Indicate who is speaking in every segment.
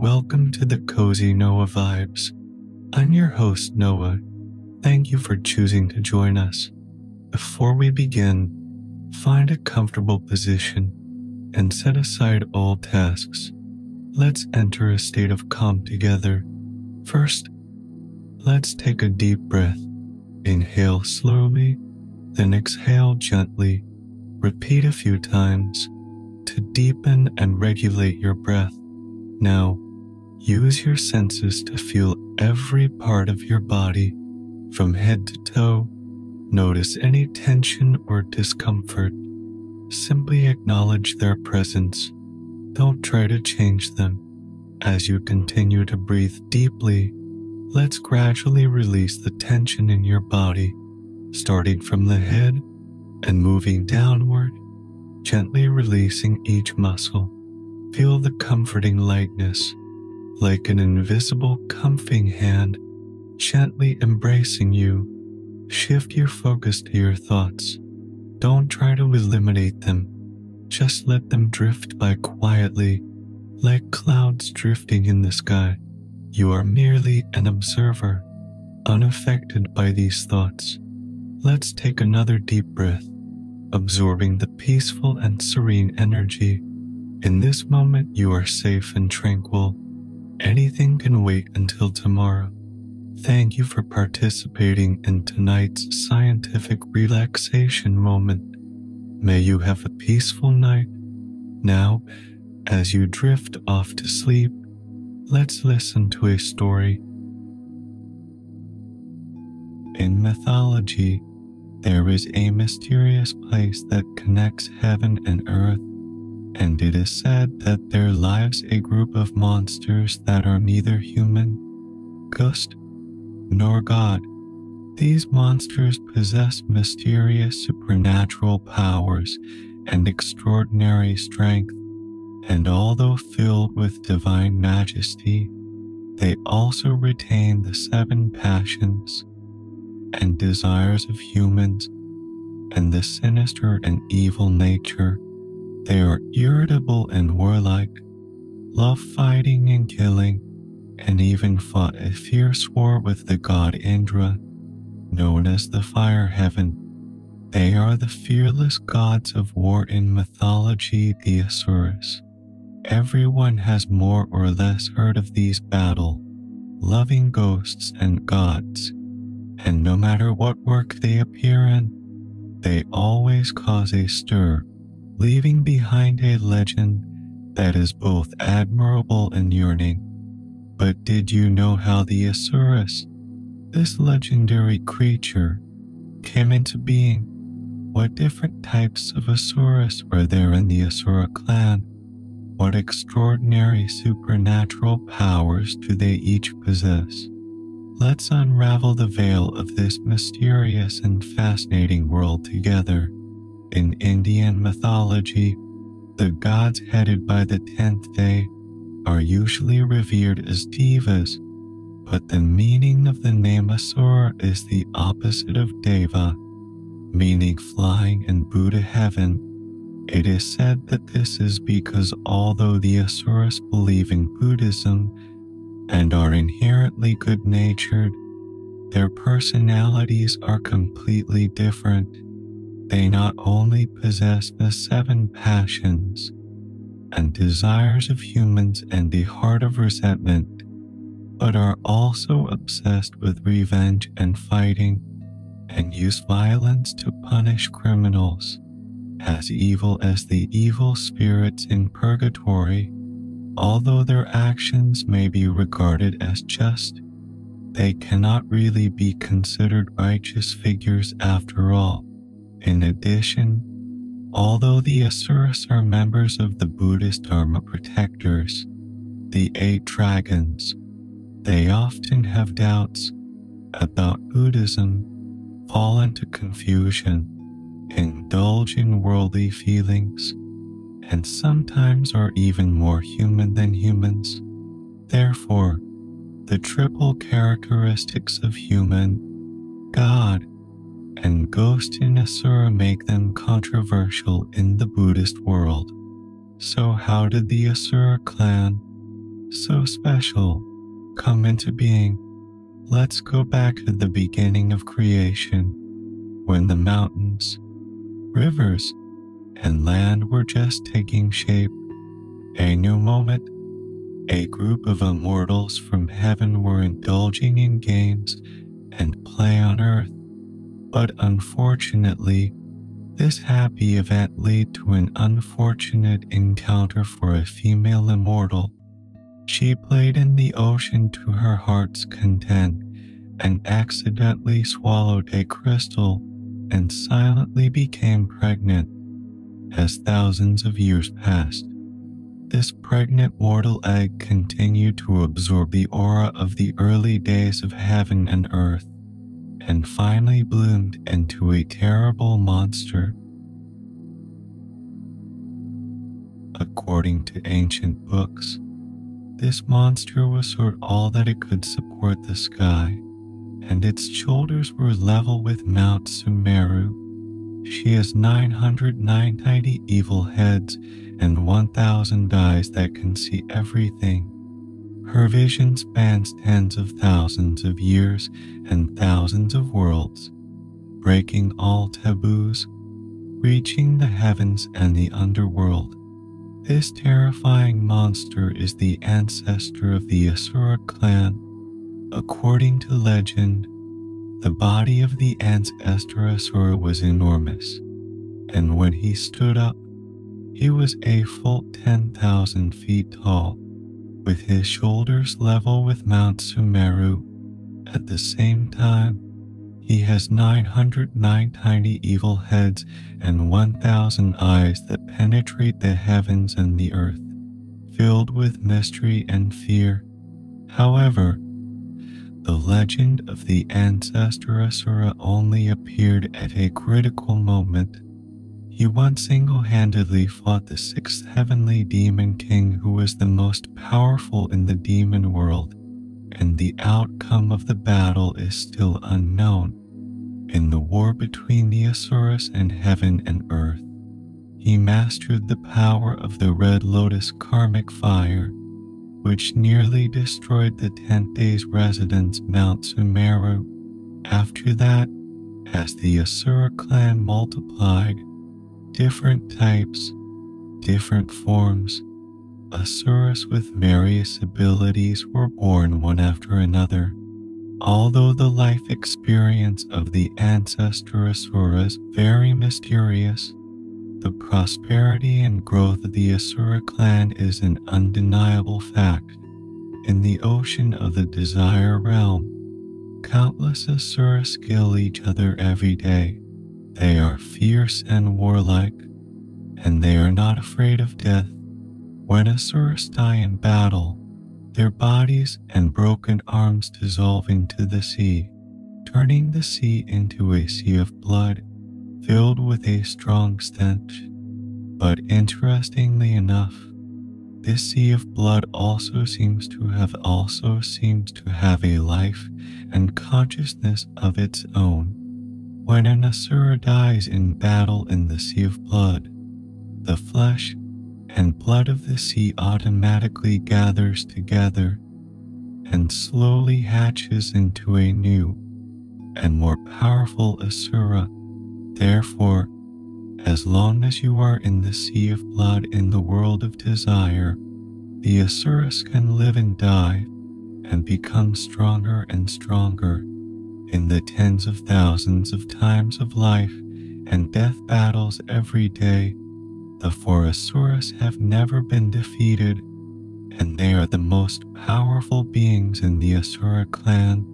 Speaker 1: Welcome to the Cozy Noah Vibes. I'm your host, Noah. Thank you for choosing to join us. Before we begin, find a comfortable position and set aside all tasks. Let's enter a state of calm together. First, let's take a deep breath. Inhale slowly, then exhale gently. Repeat a few times to deepen and regulate your breath. Now, use your senses to feel every part of your body from head to toe. Notice any tension or discomfort. Simply acknowledge their presence. Don't try to change them. As you continue to breathe deeply, let's gradually release the tension in your body, starting from the head and moving downward, gently releasing each muscle. Feel the comforting lightness, like an invisible comforting hand gently embracing you. Shift your focus to your thoughts. Don't try to eliminate them. Just let them drift by quietly, like clouds drifting in the sky. You are merely an observer, unaffected by these thoughts. Let's take another deep breath, absorbing the peaceful and serene energy. In this moment, you are safe and tranquil. Anything can wait until tomorrow. Thank you for participating in tonight's scientific relaxation moment. May you have a peaceful night. Now, as you drift off to sleep, let's listen to a story. In mythology, there is a mysterious place that connects heaven and earth, and it is said that there lives a group of monsters that are neither human, ghost, nor God. These monsters possess mysterious supernatural powers and extraordinary strength, and although filled with divine majesty, they also retain the seven passions and desires of humans and the sinister and evil nature. They are irritable and warlike, love fighting and killing, and even fought a fierce war with the god Indra, known as the Fire Heaven. They are the fearless gods of war in mythology, the Asuras. Everyone has more or less heard of these battle loving ghosts and gods, and no matter what work they appear in, they always cause a stir, leaving behind a legend that is both admirable and yearning. But did you know how the Asuras, this legendary creature, came into being? What different types of Asuras were there in the Asura clan? What extraordinary supernatural powers do they each possess? Let's unravel the veil of this mysterious and fascinating world together. In Indian mythology, the gods headed by the tenth day are usually revered as devas, but the meaning of the name Asura is the opposite of deva, meaning flying in Buddha heaven. It is said that this is because although the Asuras believe in Buddhism and are inherently good natured, their personalities are completely different. They not only possess the seven passions, and desires of humans and the heart of resentment, but are also obsessed with revenge and fighting and use violence to punish criminals. As evil as the evil spirits in purgatory, although their actions may be regarded as just, they cannot really be considered righteous figures after all. In addition, Although the Asuras are members of the Buddhist Dharma protectors, the eight dragons, they often have doubts about Buddhism, fall into confusion, indulge in worldly feelings, and sometimes are even more human than humans. Therefore, the triple characteristics of human, God, and ghost in Asura make them controversial in the Buddhist world. So, how did the Asura clan so special, come into being. Let's go back to the beginning of creation, when the mountains, rivers, and land were just taking shape. A new moment, a group of immortals from heaven were indulging in games and play on earth. But unfortunately, this happy event led to an unfortunate encounter for a female immortal. She played in the ocean to her heart's content and accidentally swallowed a crystal and silently became pregnant. As thousands of years passed, this pregnant mortal egg continued to absorb the aura of the early days of heaven and earth and finally bloomed into a terrible monster. According to ancient books, this monster was sort all that it could support the sky, and its shoulders were level with Mount Sumeru. She has 909 tiny evil heads and 1,000 eyes that can see everything her vision spans tens of thousands of years and thousands of worlds, breaking all taboos, reaching the heavens and the underworld. This terrifying monster is the ancestor of the Asura clan. According to legend, the body of the ancestor Asura was enormous, and when he stood up, he was a full 10,000 feet tall with his shoulders level with Mount Sumeru. At the same time, he has 909 tiny evil heads and 1,000 eyes that penetrate the heavens and the earth, filled with mystery and fear. However, the legend of the ancestor Asura only appeared at a critical moment he once single handedly fought the sixth heavenly demon king who was the most powerful in the demon world, and the outcome of the battle is still unknown. In the war between the Asuras and heaven and earth, he mastered the power of the Red Lotus karmic fire, which nearly destroyed the 10th day's residence Mount Sumeru. After that, as the Asura clan multiplied, different types, different forms, Asuras with various abilities were born one after another. Although the life experience of the ancestor Asura is very mysterious, the prosperity and growth of the Asura clan is an undeniable fact. In the ocean of the Desire Realm, countless Asuras kill each other every day. They are fierce and warlike, and they are not afraid of death. When Asuras die in battle, their bodies and broken arms dissolve into the sea, turning the sea into a sea of blood filled with a strong stench. But interestingly enough, this sea of blood also seems to have also seems to have a life and consciousness of its own. When an Asura dies in battle in the Sea of Blood, the flesh and blood of the sea automatically gathers together and slowly hatches into a new and more powerful Asura. Therefore, as long as you are in the sea of blood in the world of desire, the Asuras can live and die and become stronger and stronger in the tens of thousands of times of life and death battles every day, the Asuras have never been defeated, and they are the most powerful beings in the Asura clan,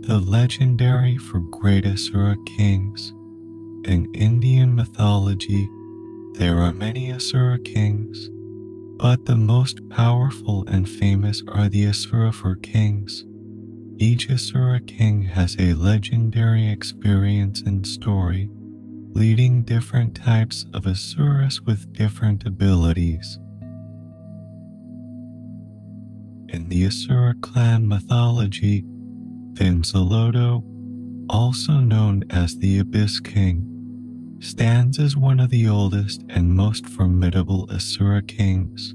Speaker 1: the legendary four great Asura kings. In Indian mythology, there are many Asura kings, but the most powerful and famous are the Asura four kings. Each Asura king has a legendary experience and story, leading different types of Asuras with different abilities. In the Asura clan mythology, Venzaloto, also known as the Abyss King, stands as one of the oldest and most formidable Asura kings.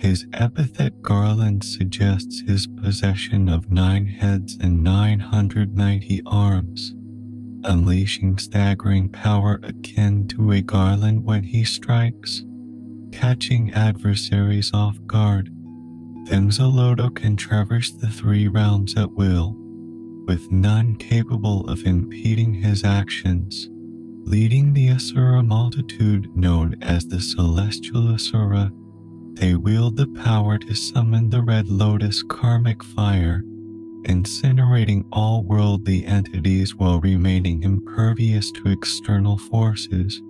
Speaker 1: His epithet garland suggests his possession of nine heads and 990 arms, unleashing staggering power akin to a garland when he strikes, catching adversaries off guard. Themsalodo can traverse the three realms at will, with none capable of impeding his actions, leading the Asura multitude known as the Celestial Asura. They wield the power to summon the Red Lotus karmic fire, incinerating all worldly entities while remaining impervious to external forces.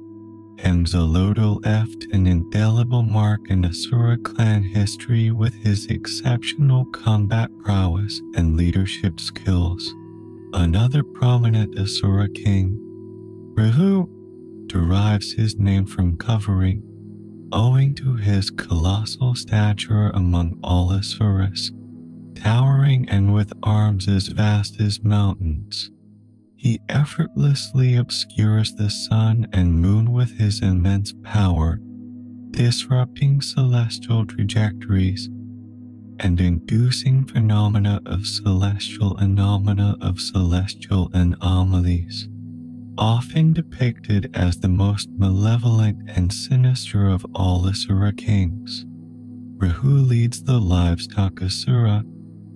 Speaker 1: Themsalodo left an indelible mark in Asura clan history with his exceptional combat prowess and leadership skills. Another prominent Asura king, Rahu, derives his name from covering, owing to his colossal stature among all Asuras, towering and with arms as vast as mountains. He effortlessly obscures the sun and moon with his immense power, disrupting celestial trajectories and inducing phenomena of celestial anomala of celestial anomalies. Often depicted as the most malevolent and sinister of all Asura kings, Rahu leads the livestock Asura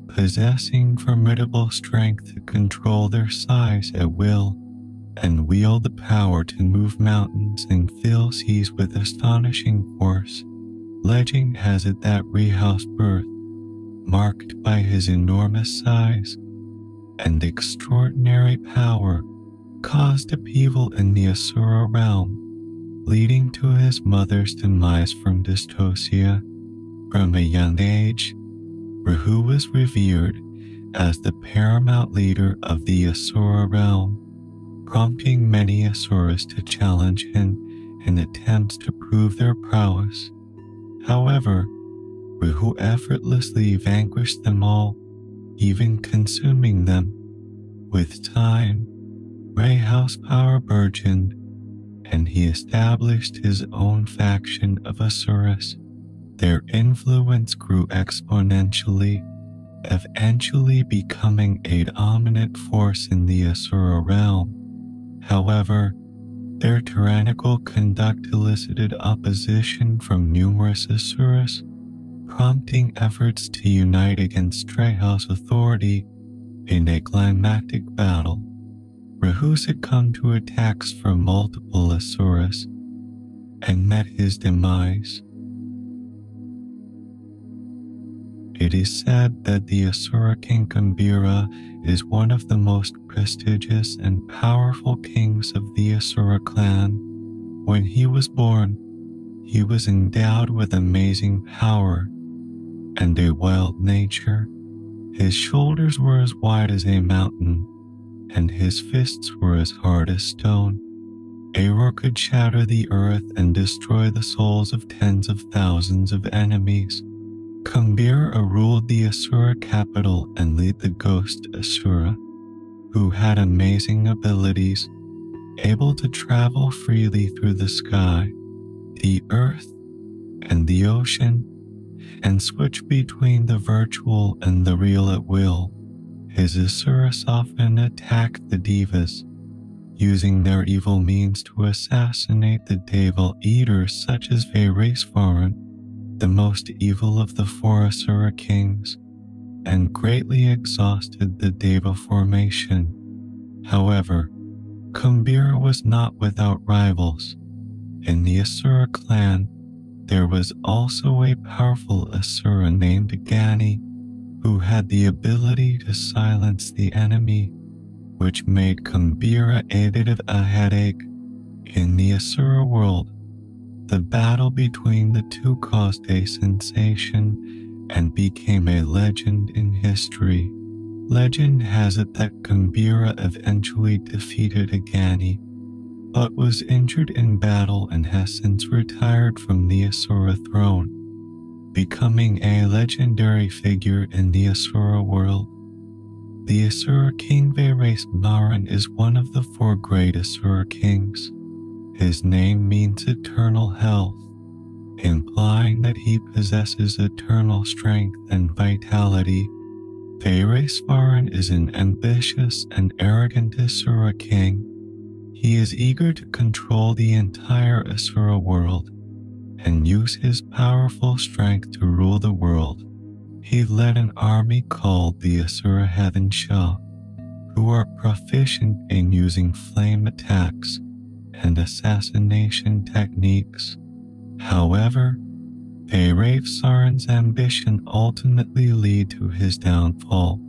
Speaker 1: possessing formidable strength to control their size at will and wield the power to move mountains and fill seas with astonishing force. Legend has it that Reha's birth, marked by his enormous size and extraordinary power, caused upheaval in the Asura realm, leading to his mother's demise from dystocia. From a young age, Rahu was revered as the paramount leader of the Asura realm, prompting many Asuras to challenge him in attempts to prove their prowess. However, Rahu effortlessly vanquished them all, even consuming them. With time, Reha's power burgeoned, and he established his own faction of Asuras their influence grew exponentially, eventually becoming a dominant force in the Asura realm. However, their tyrannical conduct elicited opposition from numerous Asuras, prompting efforts to unite against Treha's authority in a climactic battle. Rahu succumbed to attacks from multiple Asuras and met his demise. It is said that the Asura king Kumbhira is one of the most prestigious and powerful kings of the Asura clan. When he was born, he was endowed with amazing power and a wild nature. His shoulders were as wide as a mountain, and his fists were as hard as stone. Aror could shatter the earth and destroy the souls of tens of thousands of enemies. Kumbhira ruled the Asura capital and led the ghost Asura, who had amazing abilities, able to travel freely through the sky, the earth, and the ocean, and switch between the virtual and the real at will. His Asuras often attacked the Devas, using their evil means to assassinate the Devil eaters such as Vairasvaran the most evil of the four Asura kings, and greatly exhausted the Deva formation. However, Kumbhira was not without rivals. In the Asura clan, there was also a powerful Asura named Agani, who had the ability to silence the enemy, which made Kumbhira a bit of a headache. In the Asura world, the battle between the two caused a sensation and became a legend in history. Legend has it that Kumbhira eventually defeated Agani, but was injured in battle and has since retired from the Asura throne, becoming a legendary figure in the Asura world. The Asura king Vairasvaran is one of the four great Asura kings. His name means eternal health, implying that he possesses eternal strength and vitality. Vairasvaran is an ambitious and arrogant Asura king. He is eager to control the entire Asura world and use his powerful strength to rule the world. He led an army called the Asura Heaven Shah, who are proficient in using flame attacks and assassination techniques. However, Vairasvaran's ambition ultimately led to his downfall.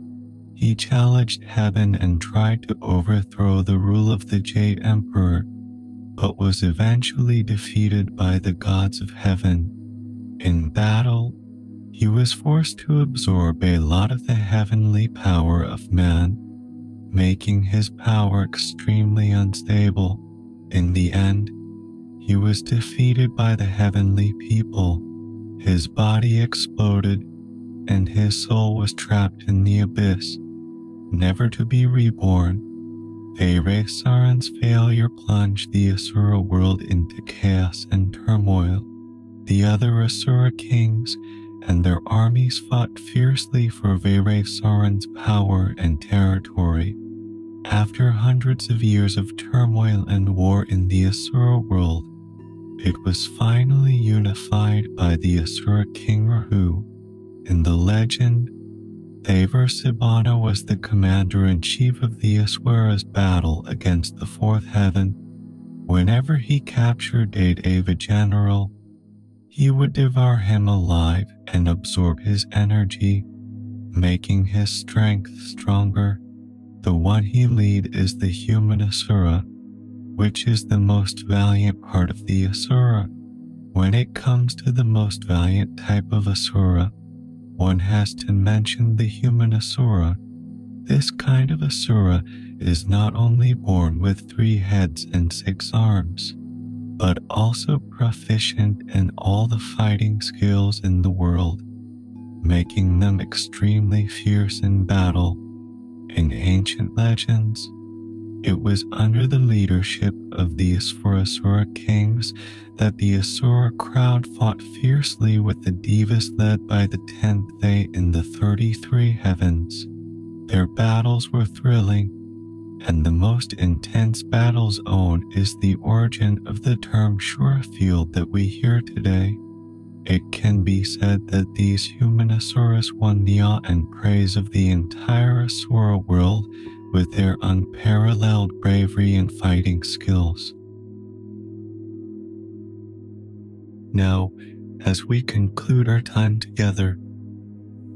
Speaker 1: He challenged heaven and tried to overthrow the rule of the Jade Emperor, but was eventually defeated by the gods of heaven. In battle, he was forced to absorb a lot of the heavenly power of man, making his power extremely unstable. In the end, he was defeated by the heavenly people. His body exploded, and his soul was trapped in the abyss, never to be reborn. Vairasvaran's failure plunged the Asura world into chaos and turmoil. The other Asura kings and their armies fought fiercely for Vairasvaran's power and territory. After hundreds of years of turmoil and war in the Asura world, it was finally unified by the Asura king Rahu. In the legend, Devasibana was the commander in chief of the Asura's battle against the fourth heaven. Whenever he captured a Deva general, he would devour him alive and absorb his energy, making his strength stronger. The one he lead is the human Asura, which is the most valiant part of the Asura. When it comes to the most valiant type of Asura, one has to mention the human Asura. This kind of Asura is not only born with three heads and six arms, but also proficient in all the fighting skills in the world, making them extremely fierce in battle. In ancient legends, it was under the leadership of the Asura kings that the Asura crowd fought fiercely with the Devas led by the tenth day in the 33 heavens. Their battles were thrilling, and the most intense battles own is the origin of the term Shurafield that we hear today. It can be said that these human Asuras won the awe and praise of the entire Asura world with their unparalleled bravery and fighting skills. Now, as we conclude our time together,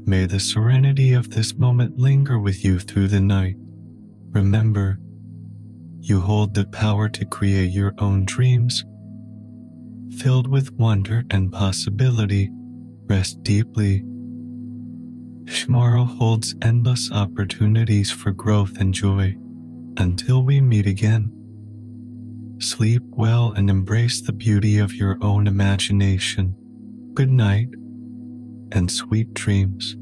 Speaker 1: may the serenity of this moment linger with you through the night. Remember, you hold the power to create your own dreams. Filled with wonder and possibility, rest deeply Tomorrow holds endless opportunities for growth and joy. Until we meet again, sleep well and embrace the beauty of your own imagination. Good night and sweet dreams.